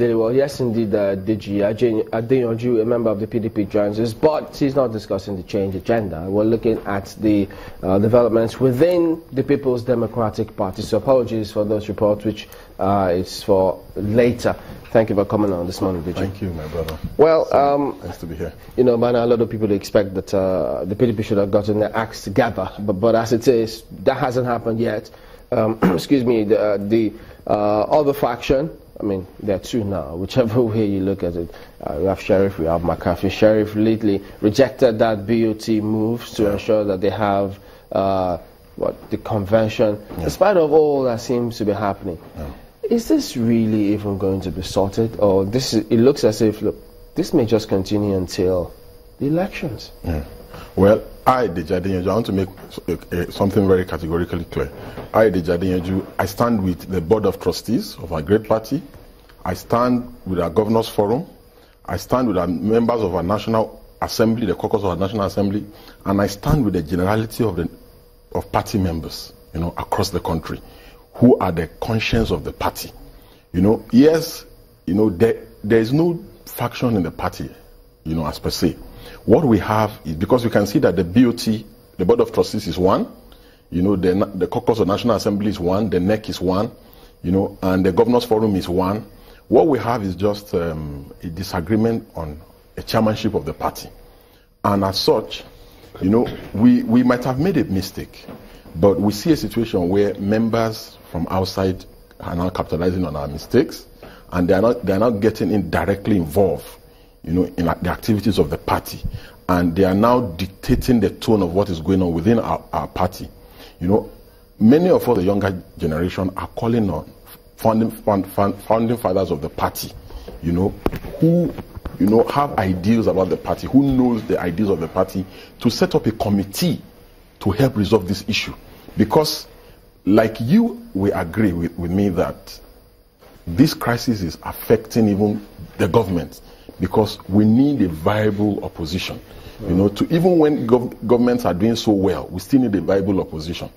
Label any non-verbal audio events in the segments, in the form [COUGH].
World. Yes, indeed, uh, Deji Adeyanju, a member of the PDP, joins us, but he's not discussing the change agenda. We're looking at the uh, developments within the People's Democratic Party. So apologies for those reports, which uh, is for later. Thank you for coming on this morning, Deji. Thank you, my brother. Well, um, nice to be here. You know, by now, a lot of people expect that uh, the PDP should have gotten their acts together, but, but as it is, that hasn't happened yet. Um, [CLEARS THROAT] excuse me, the, uh, the uh, other faction, I mean, there are two now, whichever [LAUGHS] way you look at it. Uh, we have Sheriff, we have Makarfi. Sheriff lately rejected that BOT move to yeah. ensure that they have uh, what the convention, yeah. spite of all that seems to be happening. Yeah. Is this really even going to be sorted, or this? Is, it looks as if look, this may just continue until the elections. Well, I, Deji Adeyanju, I want to make uh, something very categorically clear. I, Deji Adeyanju, I stand with the board of trustees of our great party. I stand with our governors forum. I stand with our members of our national assembly, the caucus of our national assembly, and I stand with the generality of the of party members, you know, across the country, who are the conscience of the party. You know, yes, you know, there, there is no faction in the party, you know, as per se. What we have is because we can see that the BOT, the Board of Trustees is one, you know, the, the Caucus of National Assembly is one, the NEC is one, you know, and the Governors Forum is one. What we have is just um, a disagreement on a chairmanship of the party. And as such, you know, we, we might have made a mistake, but we see a situation where members from outside are now capitalizing on our mistakes, and they are not, they are not getting in directly involved you know, in the activities of the party. And they are now dictating the tone of what is going on within our, our party. You know, many of us, the younger generation, are calling on founding, founding fathers of the party, you know, who, you know, have ideals about the party, who knows the ideals of the party, to set up a committee to help resolve this issue. Because, like you, we agree with, with me that this crisis is affecting even the government because we need a viable opposition. You know, to even when gov- governments are doing so well, we still need a viable opposition.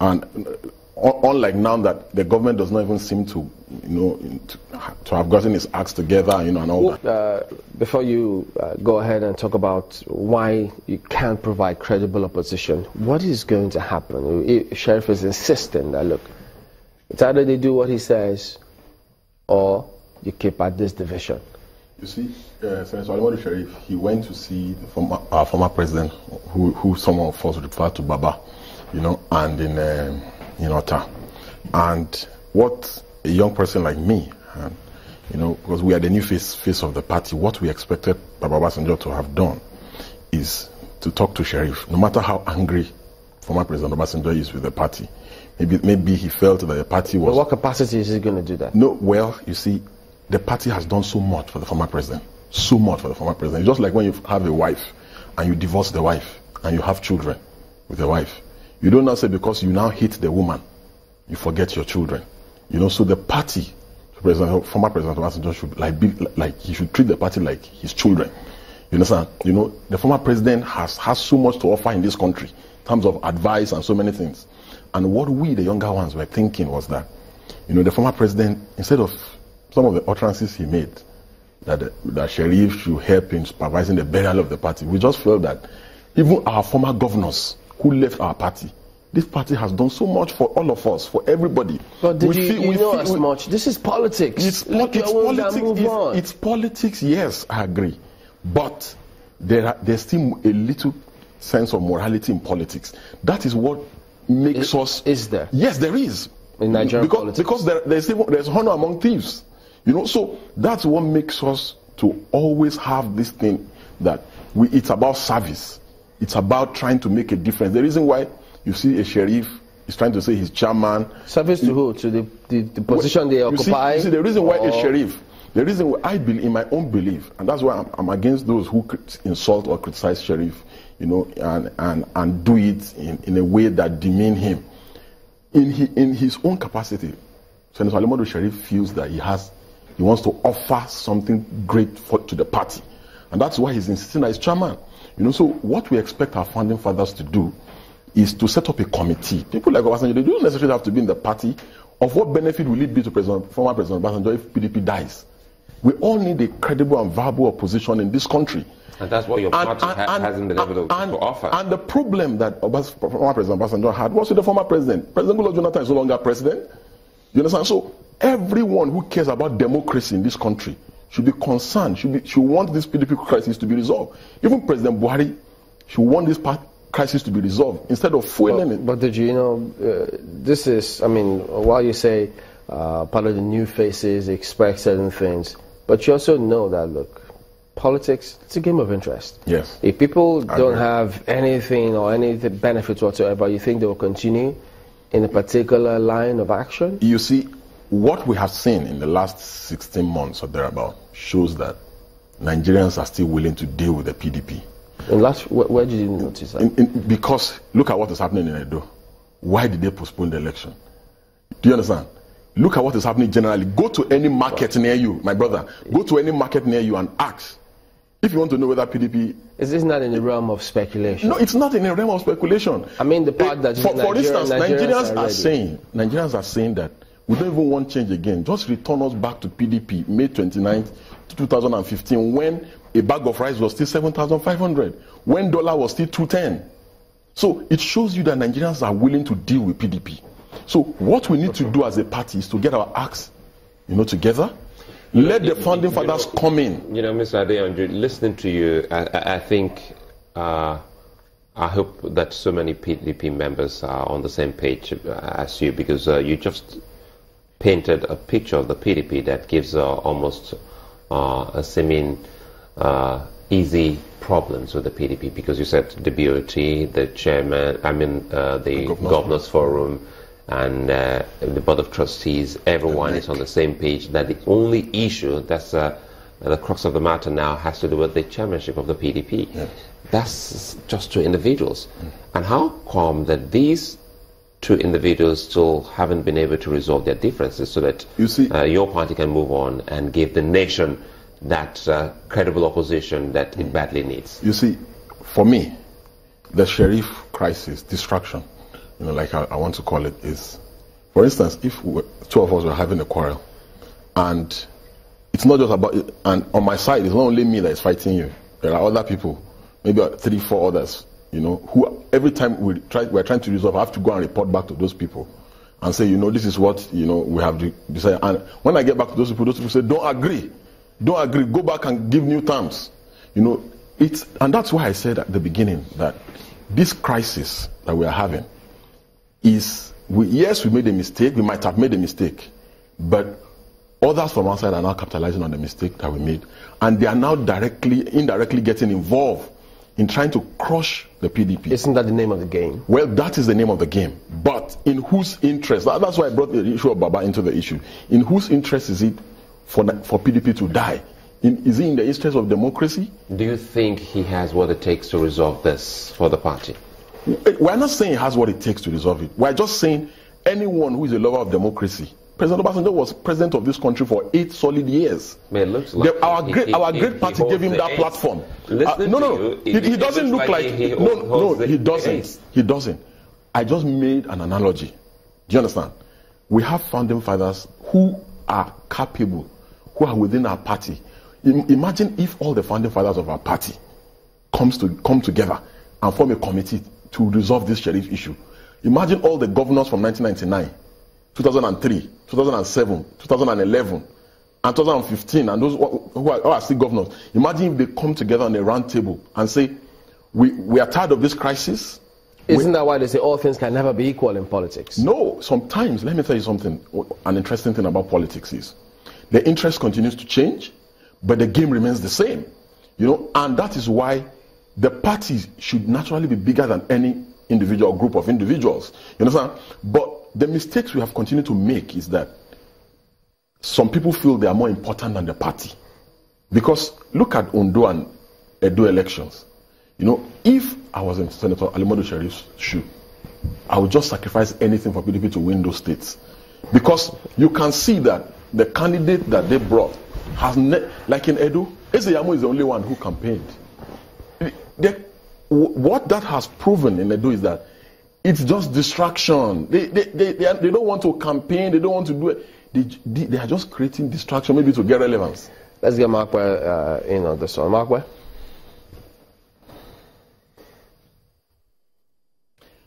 And uh, unlike now that the government does not even seem to, you know, to, to have gotten its acts together, you know, and all well, that. Uh, before you uh, go ahead and talk about why you can't provide credible opposition, what is going to happen? If Sheriff is insisting that look, it's either they do what he says, or you keep at this division. You see, uh, Senator Ali Modu Sheriff, he went to see former, our former president, who, who some of us refer to Baba, you know, and in, uh, in Ota. And what a young person like me, and, you know, because we are the new face, face of the party, what we expected Baba Obasanjo to have done is to talk to Sheriff, no matter how angry former President Obasanjo is with the party. Maybe, maybe he felt that the party was. But what capacity is he going to do that? No, well, you see, the party has done so much for the former president. So much for the former president. It's just like when you have a wife and you divorce the wife and you have children with the wife. You don't now say because you now hate the woman, you forget your children. You know, so the party, President, former President Obasanjo should like be like he should treat the party like his children. You understand? You know, the former president has has so much to offer in this country in terms of advice and so many things. And what we, the younger ones, were thinking was that, you know, the former president, instead of some of the utterances he made that that Sheriff should help in supervising the burial of the party. We just felt that even our former governors who left our party, this party has done so much for all of us, for everybody. But did we you, feel, you know feel, as much? This is politics. It's, it's politics. It's, it's, politics. Yes, I agree. But there are, there's still a little sense of morality in politics. That is what makes it, us. Is there? Yes, there is. In Nigerian because, politics. Because there, there's, there's honor among thieves. You know, so that's what makes us to always have this thing that we, it's about service. It's about trying to make a difference. The reason why you see a sheriff is trying to say he's chairman. Service to who? To the, the, the position they occupy? See, you see, the reason why a sheriff, the reason why I believe, in my own belief, and that's why I'm, I'm against those who insult or criticize sheriff, you know, and, and, and do it in, in a way that demean him. In, he, in his own capacity, Senator Ali Modu Sheriff feels that he has he wants to offer something great for, to the party. And that's why he's insisting as chairman. You know, so what we expect our founding fathers to do is to set up a committee. People like Obasanjo, they don't necessarily have to be in the party. Of what benefit will it be to President, former President Obasanjo if PDP dies? We all need a credible and viable opposition in this country. And that's what your party and, ha- hasn't been able to, and, to, offer. And the problem that Obas, former President Obasanjo had was with the former president. President Goodluck Jonathan is no longer president. You understand? So everyone who cares about democracy in this country should be concerned, should, be, should want this PDP crisis to be resolved. Even President Buhari should want this part, crisis to be resolved instead of fueling but, it. But did you know, uh, this is, I mean, while you say uh, part of the new faces expect certain things, but you also know that, look, politics, it's a game of interest. Yes. If people don't have anything or any benefits whatsoever, you think they will continue in a particular line of action? You see, what we have seen in the last 16 months or thereabout shows that Nigerians are still willing to deal with the PDP. In last, where, where did you notice that? In, in, because look at what is happening in Edo. Why did they postpone the election? Do you understand? Look at what is happening generally. Go to any market near you, my brother. Go to any market near you and ask if you want to know whether PDP is this not in the realm of speculation? No, it's not in the realm of speculation. I mean, the part that for, for instance, Nigerians, Nigerians are, are saying Nigerians are saying that we don't even want change again. Just return us back to PDP May 29th, 2015, when a bag of rice was still 7,500, when dollar was still 210. So it shows you that Nigerians are willing to deal with PDP. So what we need to do as a party is to get our acts, you know, together let the founding fathers know, come in. You know, Mr. Adeyanju, listening to you, I, I think, uh, I hope that so many PDP members are on the same page as you because uh, you just painted a picture of the PDP that gives uh, almost uh, a seeming uh, easy problems with the PDP because you said the BOT, the chairman, I mean, uh, the, the governors, governors forum and uh, the board of trustees, everyone is on the same page that the only issue that's uh, the crux of the matter now has to do with the chairmanship of the PDP. Yes. That's just two individuals. Mm. And how come that these two individuals still haven't been able to resolve their differences so that you see, uh, your party can move on and give the nation that uh, credible opposition that it badly needs? You see, for me, the sheriff crisis, distraction, you know, like I, I want to call it, is, for instance, if two of us were having a quarrel, and it's not just about, and on my side, it's not only me that is fighting you. There are other people, maybe three, four others, you know, who every time we try, we're trying to resolve, I have to go and report back to those people and say, you know, this is what, you know, we have decided. And when I get back to those people, those people say, don't agree. Don't agree. Go back and give new terms. You know, it's, and that's why I said at the beginning that this crisis that we are having, is we, yes, we made a mistake. We might have made a mistake, but others from outside are now capitalizing on the mistake that we made, and they are now directly, indirectly getting involved in trying to crush the PDP. Isn't that the name of the game? Well, that is the name of the game. But in whose interest? That's why I brought the issue of Baba into the issue. In whose interest is it for for PDP to die? In, is it in the interest of democracy? Do you think he has what it takes to resolve this for the party? Eh, we're not saying he has what it takes to resolve it. We're just saying anyone who is a lover of democracy. President Obasanjo was president of this country for eight solid years. Man, looks like the, our he, great, he, our he, great party gave him that eight. platform. Uh, no, no, he, he doesn't look like, like no, no, he doesn't. He doesn't. I just made an analogy. Do you understand? We have founding fathers who are capable, who are within our party. Imagine if all the founding fathers of our party comes to come together and form a committee to resolve this sheriff issue. Imagine all the governors from 1999, 2003, 2007, 2011, and 2015, and those who are, who are, still governors. Imagine if they come together on a round table and say, we, we are tired of this crisis. Isn't we, that why they say all things can never be equal in politics? No, sometimes, let me tell you something. An interesting thing about politics is the interest continues to change, but the game remains the same. You know, and that is why the parties should naturally be bigger than any individual group of individuals. You understand? But the mistakes we have continued to make is that some people feel they are more important than the party. Because look at Ondo and Edo elections. You know, if I was in Senator Ali Modu Sheriff's shoe, I would just sacrifice anything for PDP to win those states. Because you can see that the candidate that they brought has, like in Edo, Ize-Iyamu is the only one who campaigned they, what that has proven in Edo is that it's just distraction. They, they, they, they, are, they, don't want to campaign, they don't want to do it. They, they are just creating distraction maybe to get relevance. Let's get Markway uh, in on this one. Markway?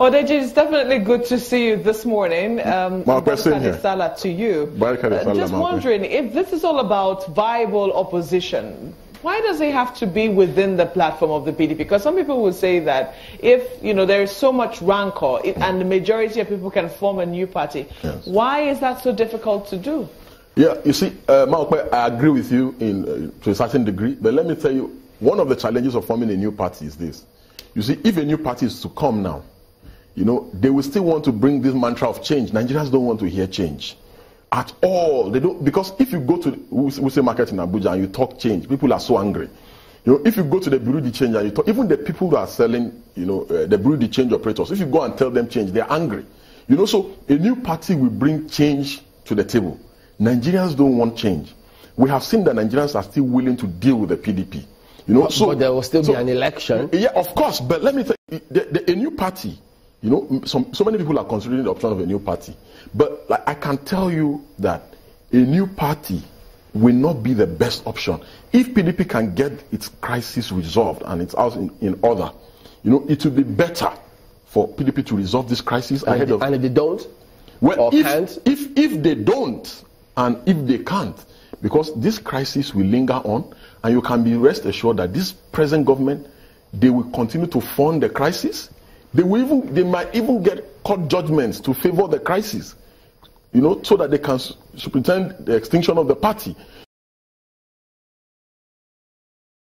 Odeji, it's definitely good to see you this morning. Um, Markway, same here. To you. Uh, just wondering if this is all about viable opposition. Why does it have to be within the platform of the PDP? Because some people will say that if you know there is so much rancor it, and the majority of people can form a new party, Yes. why is that so difficult to do? Yeah, you see, uh, Maokwe, I agree with you in, uh, to a certain degree, but let me tell you, one of the challenges of forming a new party is this. You see, if a new party is to come now, you know, they will still want to bring this mantra of change. Nigerians don't want to hear change at all. They don't because if you go to say market in Abuja and you talk change, people are so angry. You know, if you go to the Bureau de Change and you talk, even the people who are selling, you know, uh, the Bureau de Change operators, if you go and tell them change, they're angry. You know, so a new party will bring change to the table. Nigerians don't want change. We have seen that Nigerians are still willing to deal with the PDP. You know, so but there will still so- be an election. yeah, of course. But let me tell you, the, the, a new party. You know, some, so many people are considering the option of a new party. But like, I can tell you that a new party will not be the best option. If PDP can get its crisis resolved and its house in, in order, you know, it will be better for PDP to resolve this crisis And, ahead of. and if they don't, Well, or if, can't? if if they don't, and if they can't, because this crisis will linger on, and you can be rest assured that this present government, they will continue to fund the crisis. They will even they might even get court judgments to favor the crisis, you know, so that they can superintend the extinction of the party.